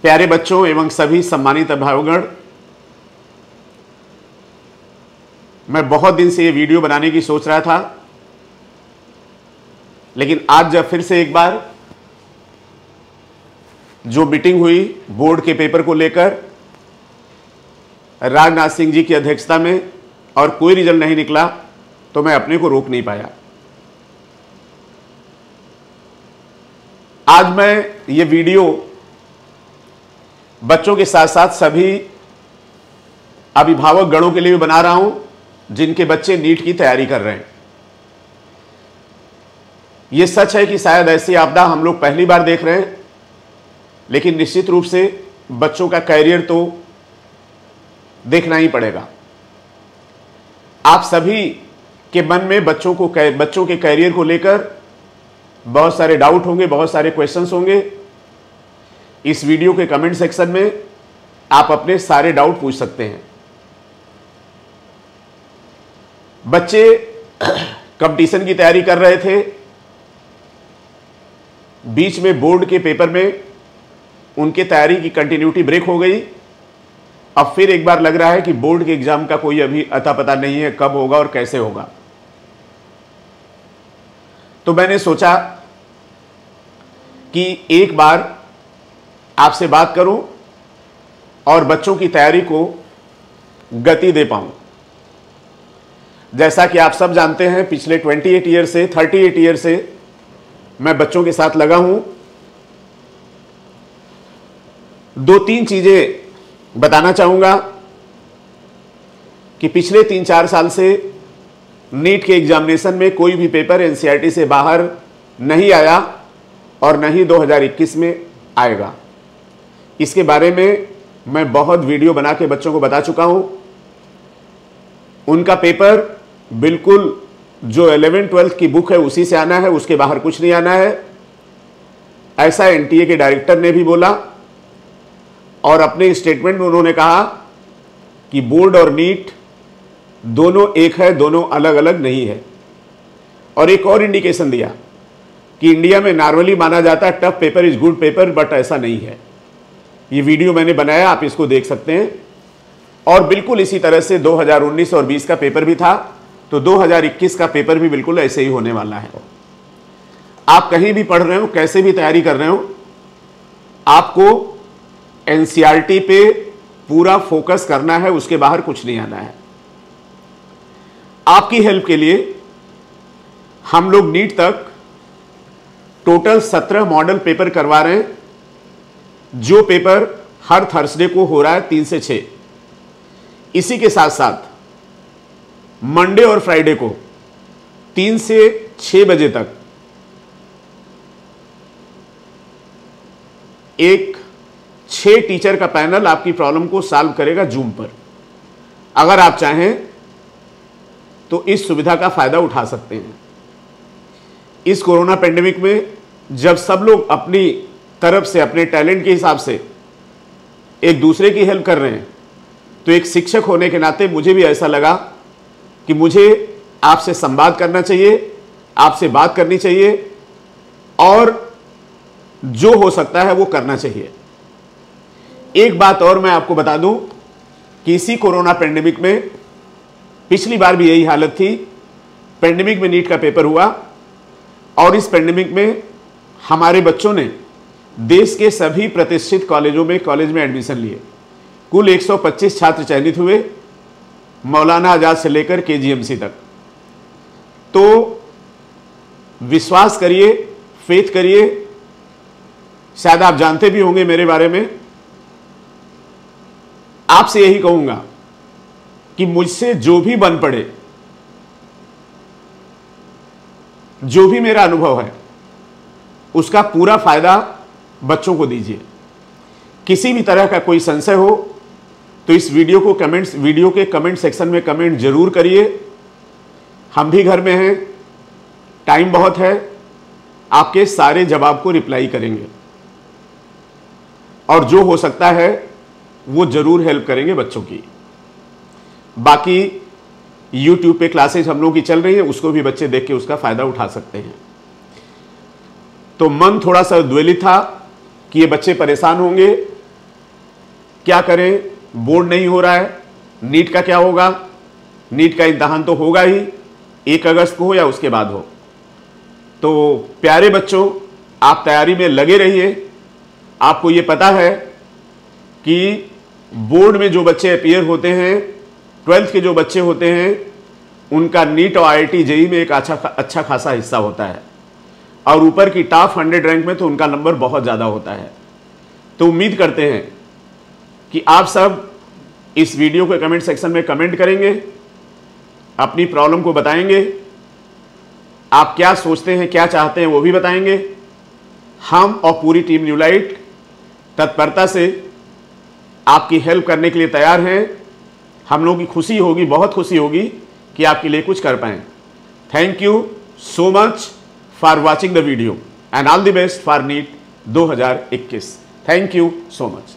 प्यारे बच्चों एवं सभी सम्मानित अभिभावगण मैं बहुत दिन से ये वीडियो बनाने की सोच रहा था लेकिन आज जब फिर से एक बार जो मीटिंग हुई बोर्ड के पेपर को लेकर राजनाथ सिंह जी की अध्यक्षता में और कोई रिजल्ट नहीं निकला तो मैं अपने को रोक नहीं पाया आज मैं ये वीडियो बच्चों के साथ साथ सभी अभिभावक गणों के लिए भी बना रहा हूं जिनके बच्चे नीट की तैयारी कर रहे हैं ये सच है कि शायद ऐसी आपदा हम लोग पहली बार देख रहे हैं लेकिन निश्चित रूप से बच्चों का कैरियर तो देखना ही पड़ेगा आप सभी के मन में बच्चों को बच्चों के कैरियर को लेकर बहुत सारे डाउट होंगे बहुत सारे क्वेश्चंस होंगे इस वीडियो के कमेंट सेक्शन में आप अपने सारे डाउट पूछ सकते हैं बच्चे कंपटीशन की तैयारी कर रहे थे बीच में बोर्ड के पेपर में उनके तैयारी की कंटिन्यूटी ब्रेक हो गई अब फिर एक बार लग रहा है कि बोर्ड के एग्ज़ाम का कोई अभी अता पता नहीं है कब होगा और कैसे होगा तो मैंने सोचा कि एक बार आपसे बात करूं और बच्चों की तैयारी को गति दे पाऊं जैसा कि आप सब जानते हैं पिछले 28 ईयर से 38 ईयर से मैं बच्चों के साथ लगा हूं दो तीन चीज़ें बताना चाहूँगा कि पिछले तीन चार साल से नीट के एग्जामिनेशन में कोई भी पेपर एनसीईआरटी e से बाहर नहीं आया और नहीं 2021 में आएगा इसके बारे में मैं बहुत वीडियो बना के बच्चों को बता चुका हूं उनका पेपर बिल्कुल जो एलेवन ट्वेल्थ की बुक है उसी से आना है उसके बाहर कुछ नहीं आना है ऐसा एनटीए के डायरेक्टर ने भी बोला और अपने स्टेटमेंट में उन्होंने कहा कि बोर्ड और नीट दोनों एक है दोनों अलग अलग नहीं है और एक और इंडिकेशन दिया कि इंडिया में नॉर्मली माना जाता है tough paper is good paper but ऐसा नहीं है ये वीडियो मैंने बनाया आप इसको देख सकते हैं और बिल्कुल इसी तरह से 2019 और 20 का पेपर भी था तो 2021 का पेपर भी बिल्कुल ऐसे ही होने वाला है आप कहीं भी पढ़ रहे हो कैसे भी तैयारी कर रहे हो आपको एन e पे पूरा फोकस करना है उसके बाहर कुछ नहीं आना है आपकी हेल्प के लिए हम लोग नीट तक टोटल सत्रह मॉडल पेपर करवा रहे हैं जो पेपर हर थर्सडे को हो रहा है तीन से छ इसी के साथ साथ मंडे और फ्राइडे को तीन से छह बजे तक एक छह टीचर का पैनल आपकी प्रॉब्लम को सॉल्व करेगा जूम पर अगर आप चाहें तो इस सुविधा का फ़ायदा उठा सकते हैं इस कोरोना पेंडेमिक में जब सब लोग अपनी तरफ से अपने टैलेंट के हिसाब से एक दूसरे की हेल्प कर रहे हैं तो एक शिक्षक होने के नाते मुझे भी ऐसा लगा कि मुझे आपसे संवाद करना चाहिए आपसे बात करनी चाहिए और जो हो सकता है वो करना चाहिए एक बात और मैं आपको बता दूं कि इसी कोरोना पेंडेमिक में पिछली बार भी यही हालत थी पेंडेमिक में नीट का पेपर हुआ और इस पेंडेमिक में हमारे बच्चों ने देश के सभी प्रतिष्ठित कॉलेजों में कॉलेज में एडमिशन लिए कुल 125 छात्र चयनित हुए मौलाना आज़ाद से लेकर के तक तो विश्वास करिए फेथ करिए शायद आप जानते भी होंगे मेरे बारे में आपसे यही कहूंगा कि मुझसे जो भी बन पड़े जो भी मेरा अनुभव है उसका पूरा फायदा बच्चों को दीजिए किसी भी तरह का कोई संशय हो तो इस वीडियो को कमेंट्स वीडियो के कमेंट सेक्शन में कमेंट जरूर करिए हम भी घर में हैं टाइम बहुत है आपके सारे जवाब को रिप्लाई करेंगे और जो हो सकता है वो ज़रूर हेल्प करेंगे बच्चों की बाकी यूट्यूब पे क्लासेस हम लोगों की चल रही है उसको भी बच्चे देख के उसका फ़ायदा उठा सकते हैं तो मन थोड़ा सा द्वेलित था कि ये बच्चे परेशान होंगे क्या करें बोर्ड नहीं हो रहा है नीट का क्या होगा नीट का इम्तहान तो होगा ही एक अगस्त को हो या उसके बाद हो तो प्यारे बच्चों आप तैयारी में लगे रहिए आपको ये पता है कि बोर्ड में जो बच्चे अपियर होते हैं ट्वेल्थ के जो बच्चे होते हैं उनका नीट और आई आई में एक अच्छा अच्छा खासा हिस्सा होता है और ऊपर की टॉप हंड्रेड रैंक में तो उनका नंबर बहुत ज़्यादा होता है तो उम्मीद करते हैं कि आप सब इस वीडियो को कमेंट सेक्शन में कमेंट करेंगे अपनी प्रॉब्लम को बताएंगे आप क्या सोचते हैं क्या चाहते हैं वो भी बताएंगे हम और पूरी टीम न्यूलाइट तत्परता से आपकी हेल्प करने के लिए तैयार हैं हम लोगों की खुशी होगी बहुत खुशी होगी कि आपके लिए कुछ कर पाएं thank you so much for watching the video and all the best for NEET 2021. Thank you so much.